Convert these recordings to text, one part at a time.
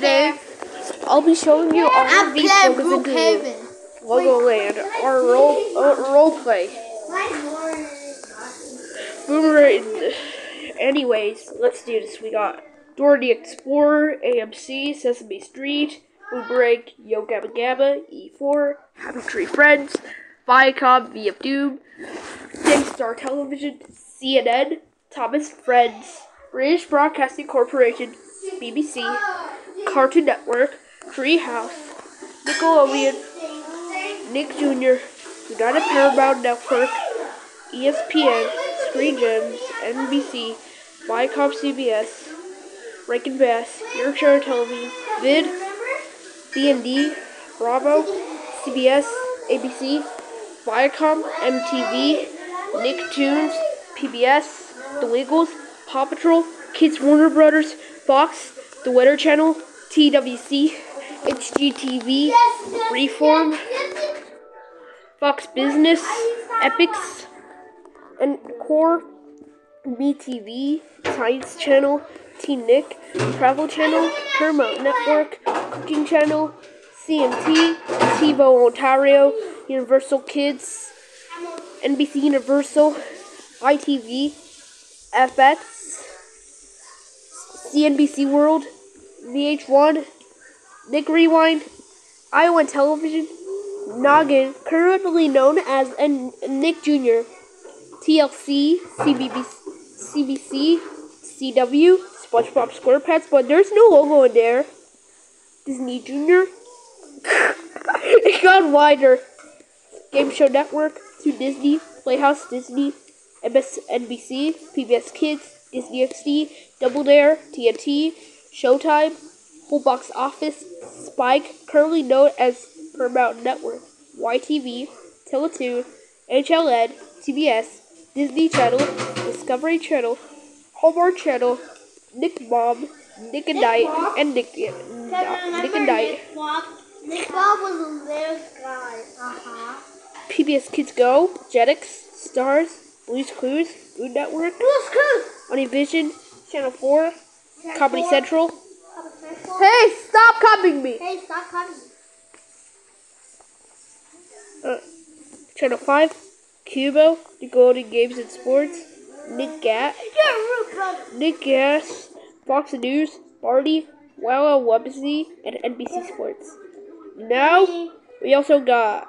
Today, I'll be showing you all I'm of these playing logos into Brookhaven. Logoland, our role uh, role play. Boomerang. Anyways, let's do this. We got Dora the Explorer, AMC, Sesame Street, Boomerang, Yo Gabba Gabba, E4, Happy Tree Friends, Viacom, VF Doom, Star Television, CNN, Thomas Friends, British Broadcasting Corporation, BBC, Cartoon Network, Treehouse, Nickelodeon, Nick Jr., United Paramount Network, ESPN, Screen Gems, NBC, Viacom CBS, Rankin Bass, Yorkshire Television, Vid, D&D, Bravo, CBS, ABC, Viacom, MTV, Nicktoons, PBS, The Wiggles, Paw Patrol, Kids Warner Brothers, Fox, The Weather Channel, TWC, HGTV, Reform, Fox Business, Epix, and Core, BTV, Science Channel, Teen Nick, Travel Channel, Paramount Network, Cooking Channel, CMT, TVOntario, Universal Kids, NBC Universal, ITV, FX, CNBC World, VH1, Nick Rewind, Iowa Television, Noggin, currently known as N- Nick Jr., TLC, CBC, CW, SpongeBob SquarePants, but there's no logo in there. Disney Jr. it got wider. Game Show Network, to Disney, Playhouse, Disney, MS, NBC, PBS Kids, Disney XD, Double Dare, TNT, Showtime, Whole Box Office, Spike, currently known as Paramount Network, YTV, Teletoon, HLN, TBS, Disney Channel, Discovery Channel, Hallmark Channel, Nick Mom, Nick at Nite, and Nick, Nick at Nite. Nick Bob was a little guy. Uh-huh. PBS Kids Go, Jetix, Stars, Blue's Clues, Food Network, Who's Cruz? Univision, Channel 4, Comedy Central. Hey, stop copying me! Hey, stop copying. Uh, Channel 5, Cubo, The Golden Games and Sports, Nick Gat, You're rude, brother. Nick Gas, Fox News, Barty, Wow Wow Wubbzy, and NBC Sports. Now, we also got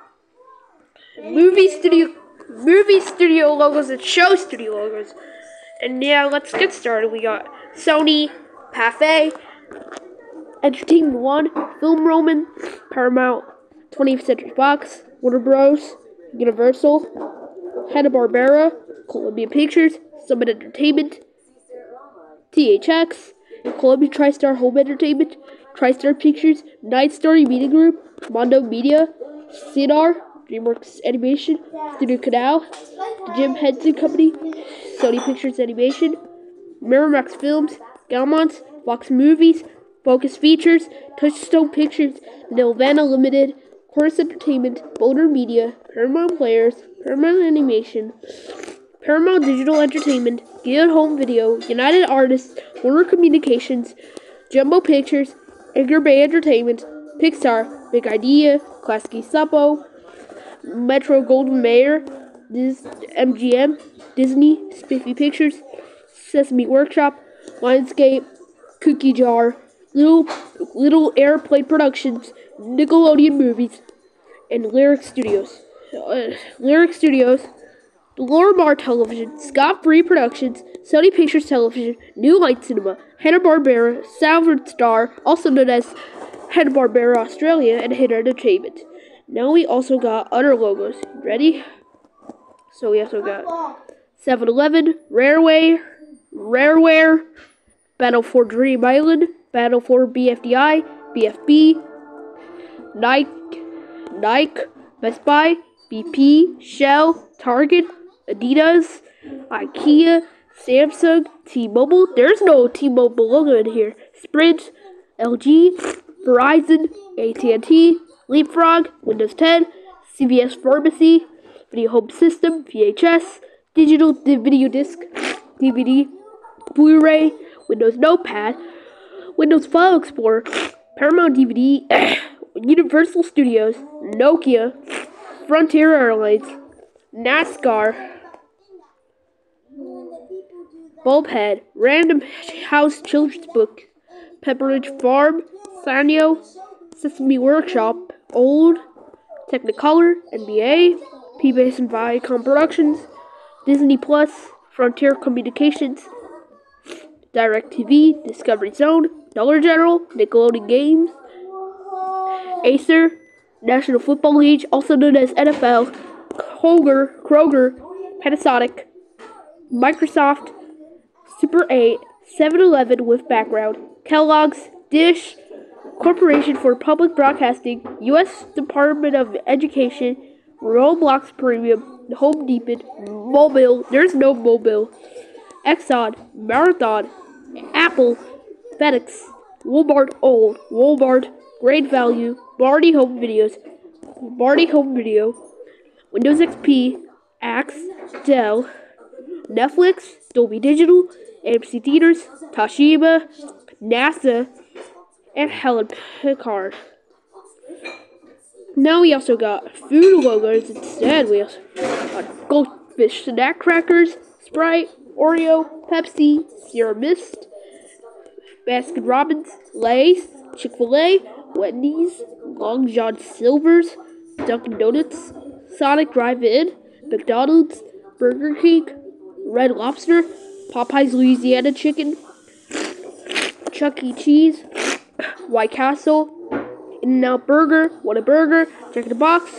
movie studio, movie studio logos and show studio logos. And yeah, let's get started. We got Sony, Pathé, Entertainment One, Film Roman, Paramount, 20th Century Fox, Warner Bros, Universal, Hanna-Barbera, Columbia Pictures, Summit Entertainment, THX, Columbia TriStar Home Entertainment, TriStar Pictures, Night Story Media Group, Mondo Media, CNR, DreamWorks Animation, Studio Canal, the Jim Henson Company, Sony Pictures Animation, Miramax Films, Gaumont, Fox Movies, Focus Features, Touchstone Pictures, Nelvana Limited, Chorus Entertainment, Boulder Media, Paramount Players, Paramount Animation, Paramount Digital Entertainment, Good Home Video, United Artists, Warner Communications, Jumbo Pictures, Edgar Bay Entertainment, Pixar, Big Idea, Klasky Csupo, Metro Goldwyn Mayer, Dis- MGM, Disney, Spiffy Pictures, Sesame Workshop, Lionsgate, Cookie Jar, Little Little Airplane Productions, Nickelodeon Movies, and Lyric Studios. Uh, Lyric Studios, Lorimar Television, Scott Free Productions, Sony Pictures Television, New Light Cinema, Hanna-Barbera, Salford Star, also known as Hanna-Barbera Australia, and Hit Entertainment. Now we also got other logos. Ready? So we also got 7-Eleven, Rareway, Rareware, Battle for Dream Island, Battle for BFDI, BFB, Nike, Nike, Best Buy, BP, Shell, Target, Adidas, IKEA, Samsung, T-Mobile. There's no T-Mobile logo in here. Sprint, LG, Verizon, AT&T, Leapfrog, Windows 10, CVS Pharmacy, Video Home System, VHS, Digital Video Disc, DVD, Blu-ray, Windows Notepad, Windows File Explorer, Paramount DVD, Universal Studios, Nokia, Frontier Airlines, NASCAR, Bulbhead, Random House Children's Book, Pepperidge Farm, Sanyo, Sesame Workshop, Old, Technicolor, NBA, PBS and Viacom Productions, Disney Plus, Frontier Communications, DirecTV, Discovery Zone, Dollar General, Nickelodeon Games, Acer, National Football League, also known as NFL, Kroger, Kroger, Panasonic, Microsoft, Super 8, 7-Eleven with background, Kellogg's, Dish, Corporation for Public Broadcasting, U.S. Department of Education, Roblox Premium, Home Depot, Mobile, there's no Mobile, Exxon, Marathon, Apple, FedEx, Walmart Old, Walmart, Great Value, Barney Home Videos, Barney Home Video, Windows XP, Axe, Dell, Netflix, Dolby Digital, AMC Theaters, Toshiba, NASA, and Helen Picard. Now we also got food logos instead. We also got Goldfish Snack Crackers, Sprite, Oreo, Pepsi, Sierra Mist, Baskin Robbins, Lay's, Chick fil A, Wendy's, Long John Silver's, Dunkin' Donuts, Sonic Drive In, McDonald's, Burger King, Red Lobster, Popeye's Louisiana Chicken, Chuck E. Cheese, White Castle, In-N-Out Burger, Whataburger, Jack in the Box,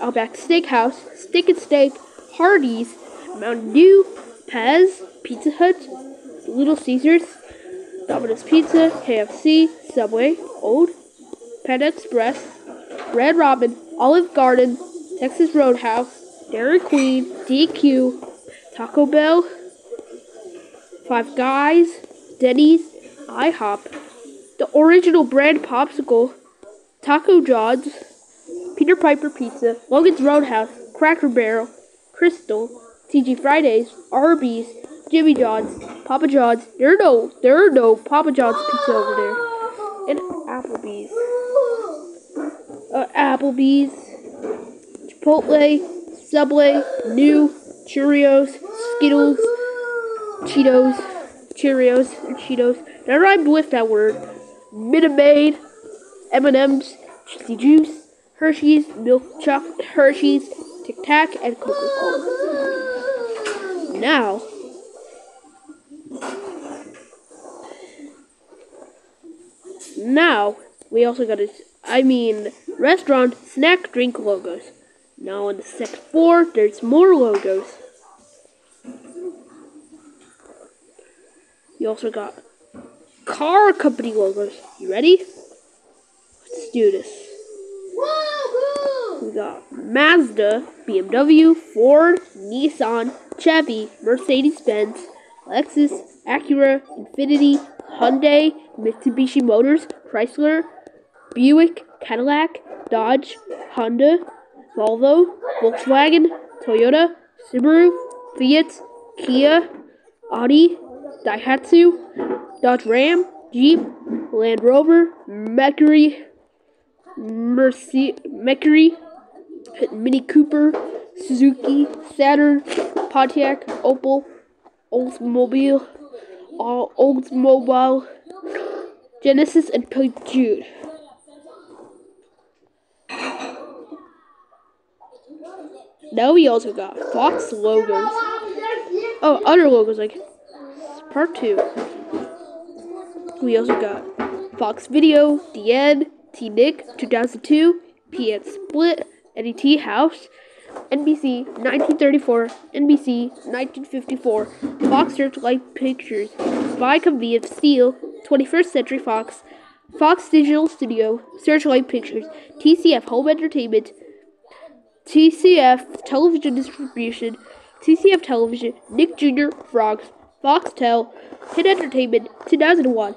Outback Steakhouse, Steak and Steak, Hardee's, Mountain Dew, Pez, Pizza Hut, Little Caesars, Domino's Pizza, KFC, Subway, Old, Panda Express, Red Robin, Olive Garden, Texas Roadhouse, Dairy Queen, DQ, Taco Bell, Five Guys, Denny's, IHOP, the original brand popsicle, Taco John's, Peter Piper Pizza, Logan's Roadhouse, Cracker Barrel, Crystal, TG Fridays, Arby's, Jimmy John's, Papa John's. There are no, there are no Papa John's pizza over there, and Applebee's, uh, Applebee's, Chipotle, Subway, New, Cheerios, Skittles, Cheetos, Cheerios, and Cheetos. That rhymed with that word. Minute M&M's, Cheesy Juice, Hershey's, Milk Chocolate, Hershey's, Tic Tac, and Coca-Cola. Now, now we also got a, I mean, restaurant snack drink logos. Now on the set four, there's more logos. You also got car company logos. You ready? Let's do this. Got Mazda, BMW, Ford, Nissan, Chevy, Mercedes-Benz, Lexus, Acura, Infiniti, Hyundai, Mitsubishi Motors, Chrysler, Buick, Cadillac, Dodge, Honda, Volvo, Volkswagen, Toyota, Subaru, Fiat, Kia, Audi, Daihatsu, Dodge Ram, Jeep, Land Rover, Mercury, Mercy, Mercury, Mini Cooper, Suzuki, Saturn, Pontiac, Opel, Oldsmobile, all Oldsmobile, Genesis, and Peugeot. Now we also got Fox logos. Oh, other logos like part two. We also got Fox Video, End, T Nick, 2002, PN Split, NET House, NBC 1934, NBC 1954, Fox Searchlight Pictures, Viacom VF Steel, 21st Century Fox, Fox Digital Studio, Searchlight Pictures, TCF Home Entertainment, TCF Television Distribution, TCF Television, Nick Jr., Frogs, Foxtel, Hit Entertainment, 2001,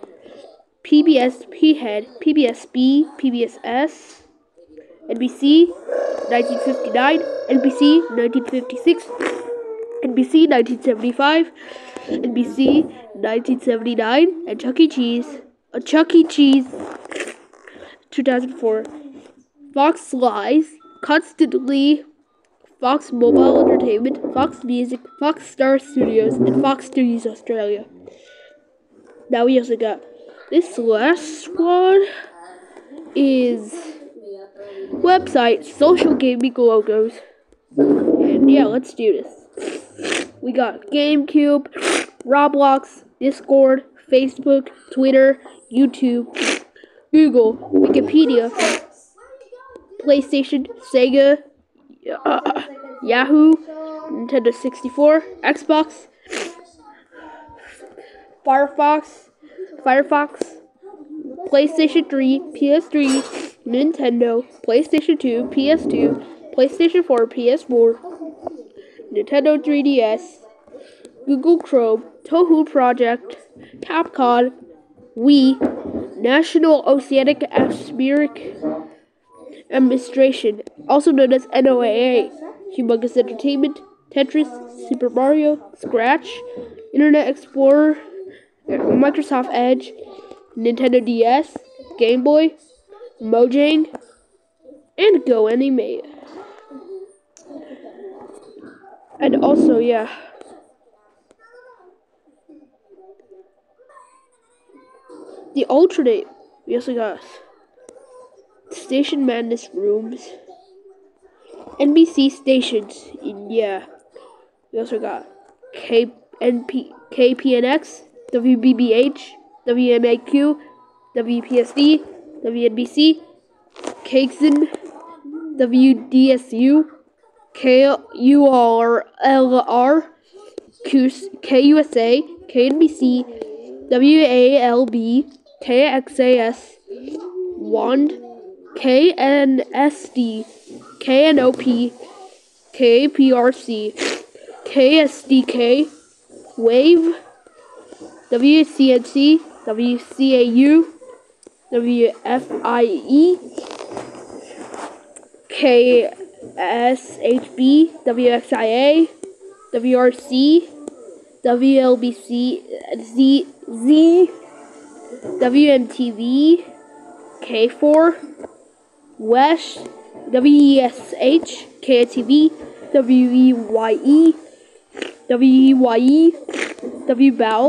PBS P-Head, PBS-B, PBS-S, NBC, 1959, NBC, 1956, NBC, 1975, NBC, 1979, and Chuck E. Cheese, a Chuck E. Cheese, 2004. Fox Lies, Constantly, Fox Mobile Entertainment, Fox Music, Fox Star Studios, and Fox Studios Australia. Now we also got this last one is website social gaming logos. And yeah, let's do this. We got GameCube, Roblox, Discord, Facebook, Twitter, YouTube, Google, Wikipedia, PlayStation, Sega, uh, Yahoo, Nintendo 64, Xbox, Firefox, Firefox, PlayStation 3, PS3, Nintendo, PlayStation 2, PS2, PlayStation 4, PS4, Nintendo 3DS, Google Chrome, Touhou Project, Capcom, Wii, National Oceanic Atmospheric Administration, also known as NOAA, Humongous Entertainment, Tetris, Super Mario, Scratch, Internet Explorer, Microsoft Edge, Nintendo DS, Game Boy, Mojang, and Go Anime. And also, yeah. The alternate, we also got Station Madness Rooms, NBC stations, yeah. We also got KNP, KPNX, WBBH, WMAQ, WPSD, WNBC, KXN, WDSU, KURLR, KUSA, KNBC, WALB, KXAS, WAND, KNSD, KNOP, KPRC, KSDK, WAVE, WCNC, WCAU, WFIE, KSHB, WXIA, WRC, WLBC, Z, Z, WMTV, K4, West, WESH, KTV, WEYE, WEYE, WBOW,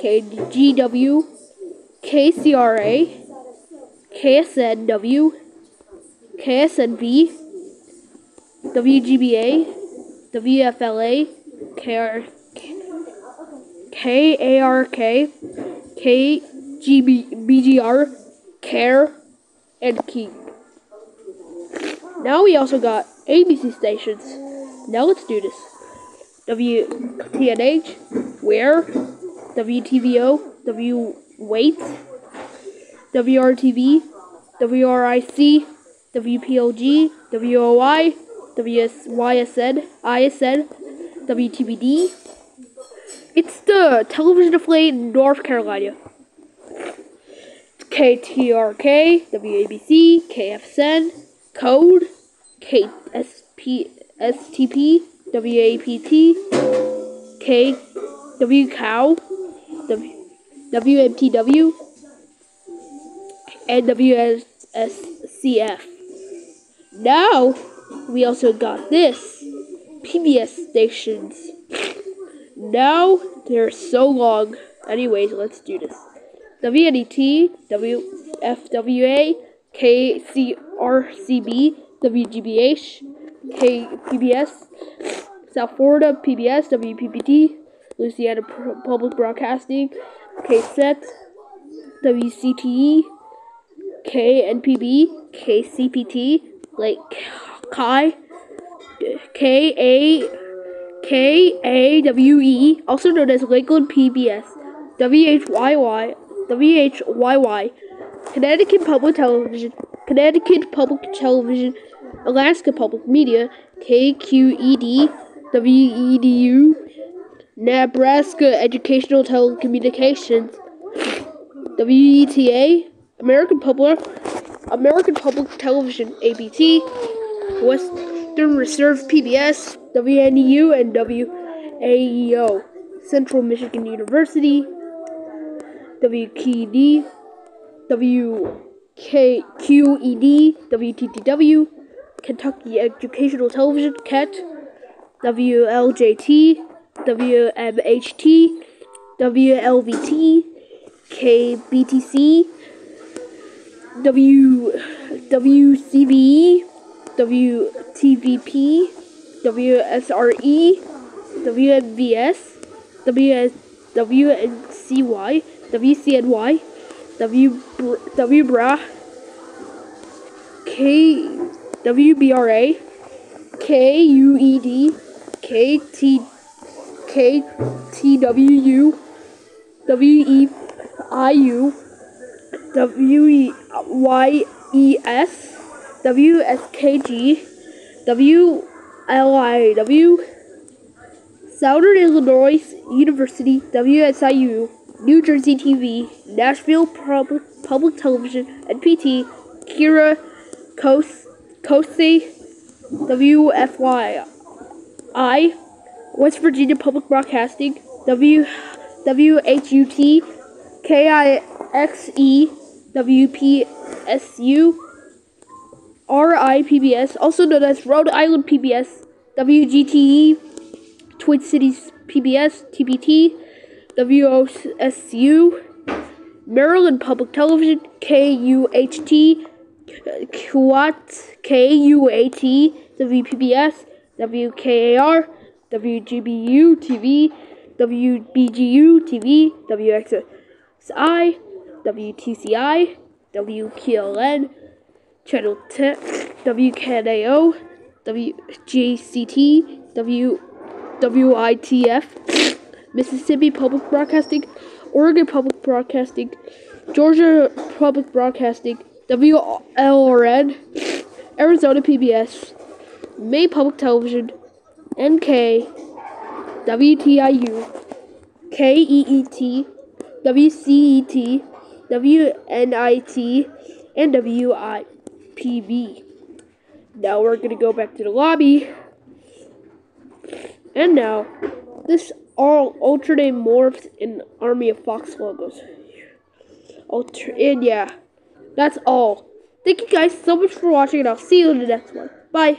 KGW, KCRA, KSNW, KSNV, WGBA, WFLA, KR, KARK, KGBGR, CARE, and KEEP. Now we also got ABC stations. Now let's do this. WTNH, Where, WTVO, W Wait, WRTV, WRIC, WPLG, WOI, WSYSN, ISN, WTBD. It's the television affiliate in North Carolina. KTRK, WABC, KFSN, Code, KSP, STP, WAPT, K, WCOW, W, WMTW, and WSCF. Now, we also got this PBS stations. Now, they're so long. Anyways, let's do this. WNET, WFWA, KCRCB, WGBH, KPBS, South Florida, PBS, WPPT, Louisiana Public Broadcasting, KSET, WCTE, KNPB, KCPT, Lake Kai, KA, KAWE, also known as Lakeland PBS, WHYY, WHYY, Connecticut Public Television, Connecticut Public Television, Alaska Public Media, KQED, WEDU, Nebraska Educational Telecommunications, WETA, American Public, American Public Television, ABT, Western Reserve PBS, WNEU, and WAEO, Central Michigan University, WKD, K QED, WTTW, Kentucky Educational Television, KET, WLJT, WMHT, WLVT, KBTC, W WCVE, WTVP, WS, WNCY, WCNY, W K KUED, KT KTWU, WEIU, WYES, WSKG, WLIW, Southern Illinois University, WSIU, New Jersey TV, Nashville Public, Public Television, NPT, Kira, Kos, Kose, WFYI, West Virginia Public Broadcasting, W, WHUT, KIXE, WPSU, RIPBS, also known as Rhode Island PBS, WGTE, Twin Cities PBS, TBT, WOSU, Maryland Public Television, KUHT, KUAT, WPBS, WKAR, WGBU TV, WBGU TV, WXSI, WTCI, WKLN, Channel 10, WKNAO, WJCT, W, WITF, Mississippi Public Broadcasting, Oregon Public Broadcasting, Georgia Public Broadcasting, WLRN, Arizona PBS, May Public Television, NK, WTIU, KEET, WCET, WNIT, and WIPB. Now we're gonna go back to the lobby. And now, this all alternate morphs in Army of Fox logos. Alter and yeah, that's all. Thank you guys so much for watching, and I'll see you in the next one. Bye.